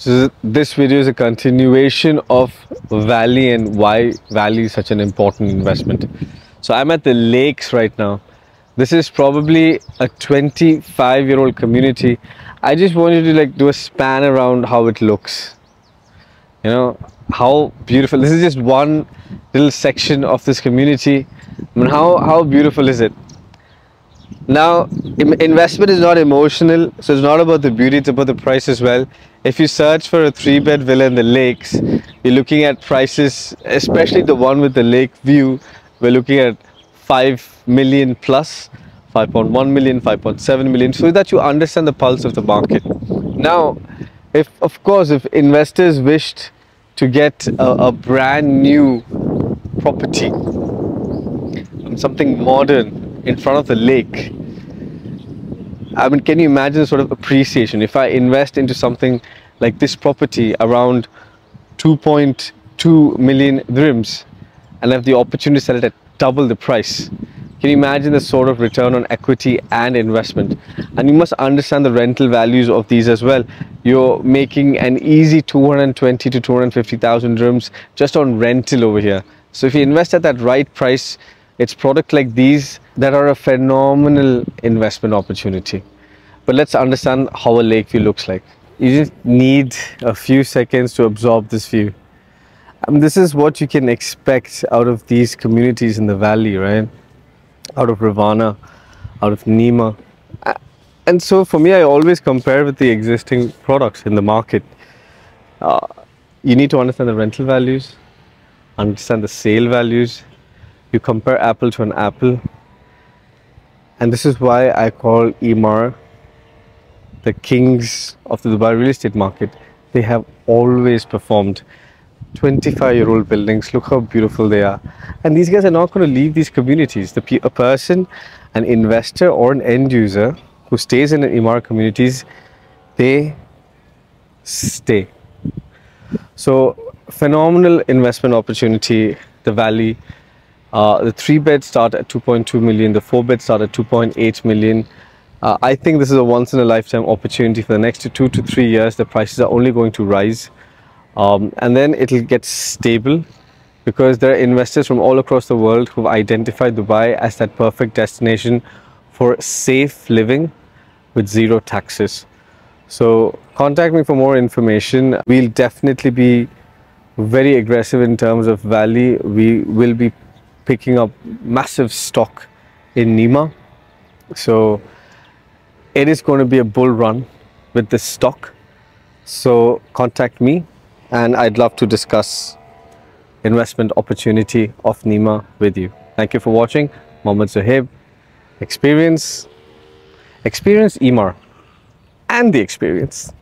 So this video is a continuation of Valley and why Valley is such an important investment. So I'm at the lakes right now. This is probably a 25 year old community. I just wanted to like do a span around how it looks. You know, how beautiful. This is just one little section of this community. I mean, how, how beautiful is it? Now, investment is not emotional, so it's not about the beauty, it's about the price as well. If you search for a three bed villa in the lakes, you're looking at prices, especially the one with the lake view, we're looking at 5 million plus, 5.1 million, 5.7 million, so that you understand the pulse of the market. Now, if of course, if investors wished to get a, a brand new property, something modern in front of the lake, I mean, can you imagine the sort of appreciation if I invest into something like this property around 2.2 million dirhams and have the opportunity to sell it at double the price? Can you imagine the sort of return on equity and investment? And you must understand the rental values of these as well. You're making an easy 220 to 250,000 dirhams just on rental over here. So if you invest at that right price, it's products like these that are a phenomenal investment opportunity. But let's understand how a lake view looks like. You just need a few seconds to absorb this view. I mean, this is what you can expect out of these communities in the valley, right? Out of Rivana, out of Nima. And so for me, I always compare with the existing products in the market. Uh, you need to understand the rental values, understand the sale values, you compare apple to an apple and this is why I call Emaar the kings of the Dubai real estate market. They have always performed 25 year old buildings. Look how beautiful they are. And these guys are not going to leave these communities. The, a person, an investor, or an end user who stays in an Emaar communities, they stay. So, phenomenal investment opportunity. The Valley uh, the three beds start at 2.2 million, the four beds start at 2.8 million. Uh, I think this is a once in a lifetime opportunity for the next two to three years. The prices are only going to rise um, and then it'll get stable because there are investors from all across the world who've identified Dubai as that perfect destination for safe living with zero taxes. So contact me for more information. We'll definitely be very aggressive in terms of Valley. We will be picking up massive stock in Nima. So it is going to be a bull run with this stock. So contact me and I'd love to discuss investment opportunity of Nima with you. Thank you for watching. Mohammed Zohaib. Experience, experience Emaar and the experience.